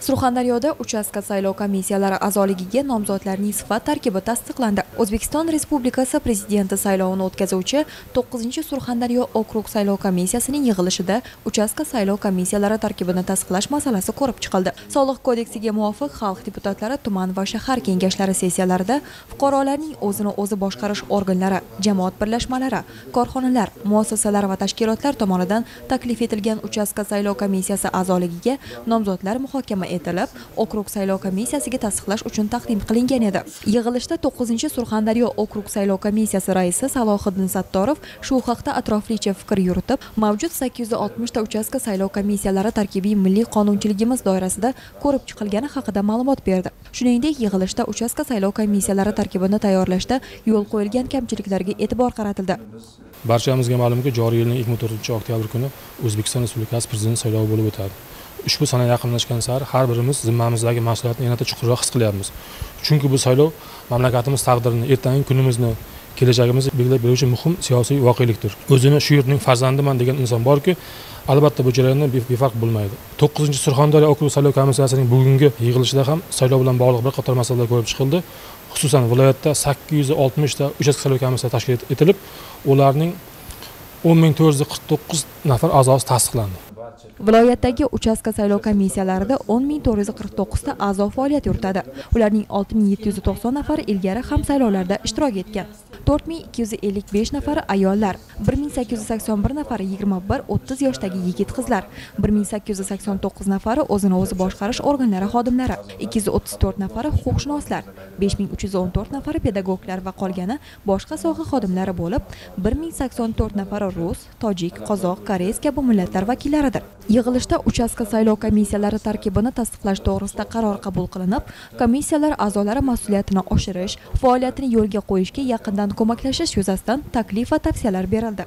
surxondaryoda uchastka saylov komissiyalari a'zoligiga nomzodlarning sifat tarkibi tasdiqlandi. O'zbekiston respublikasi prezidenti saylovini o'tkazuvchi 9-Surxondaryo okrug saylov komissiyasining yig'ilishida uchastka saylov komissiyalari tarkibini tasdiqlash masalasi ko'rib chiqildi. Soliq kodeksiga muvofiq xalq deputatlari tuman va shahar kengashlari sessiyalarida fuqarolarning o'zini o'zi boshqarish organlari jamoat birlashmalari korxonalar muassasalar va tashkilotlar tomonidan taklif etilgan uchastka saylov komissiyasi a'zoligiga nomzodlar muhokama etilib okrug saylov komissiyasiga tasdiqlash uchun taqdim qilingan edi. Yig'ilishda to'qqizinchi surxondaryo okrug saylov komissiyasi raisi salohiddin sattorov shu haqda atroflicha fikr yuritib mavjud sakkiz yuz oltmishta uchastka saylov komissiyalari tarkibiy milliy qonunchiligimiz doirasida ko'rib chiqilgani haqida ma'lumot berdi. Shuningdek yig'ilishda uchastka saylov komissiyalari tarkibini tayyorlashda yo'l qo'yilgan kamchiliklarga e'tibor qaratildi. Barchamizga ma'lumki joriy yilning yigirma to'rtinchi oktyabr kuni o'zbekiston respublikasi prezidenti saylovi bo'lib o'tadi. Ushbu sana yaqinlashgan sari har birimiz zimmamizdagi mas'uliyatni yanada chuqurroq his qilyapmiz. Chunki bu saylov mamlakatimiz taqdirini ertangi kunimizni kelajagimizni belgilab beruvchi muhim siyosiy voqelikdir. O'zini shu yurtning farzandiman degan inson borki albatta bu jarayondan befarq bo'lmaydi. To'qqizinchi surxondaryo okrug saylov komissiyasining bugungi yig'ilishida ham saylov bilan bog'liq bir qator masalalar ko'rib chiqildi. Xususan viloyatda sakkiz yuz oltmishta uchastka saylov komissiyasi tashkil etilib ularning o'n ming to'rt yuz qirq to'qqiz nafar a'zosi tasdiqlandi. Viloyatdagi uchastka saylov komissiyalarida 10449 ta a'zo faoliyat yuritadi. Ularning olti ming yetti yuz to'qson nafari ilgari ham saylovlarda ishtirok etgan. To'rt ming ikki yuz ellik besh nafari ayollar bir ming sakkiz yuz sakson bir nafari yigirma bir o'ttiz yoshdagi yigit qizlar bir ming sakkiz yuz sakson to'qqiz nafari o'zini o'zi boshqarish organlari xodimlari ikki yuz o'ttiz to'rt nafari huquqshunoslar besh ming uch yuz o'n to'rt nafari pedagoglar va qolgani boshqa soha xodimlari bo'lib bir ming sakson to'rt nafari rus tojik qozoq koreys kabi millatlar vakillaridir. Yig'ilishda uchastka saylov komissiyalari tarkibini tasdiqlash to'g'risida qaror qabul qilinib komissiyalar a'zolari mas'uliyatini oshirish faoliyatini yo'lga qo'yishga yaqindan ko'maklashish yuzasidan taklif va tavsiyalar berildi.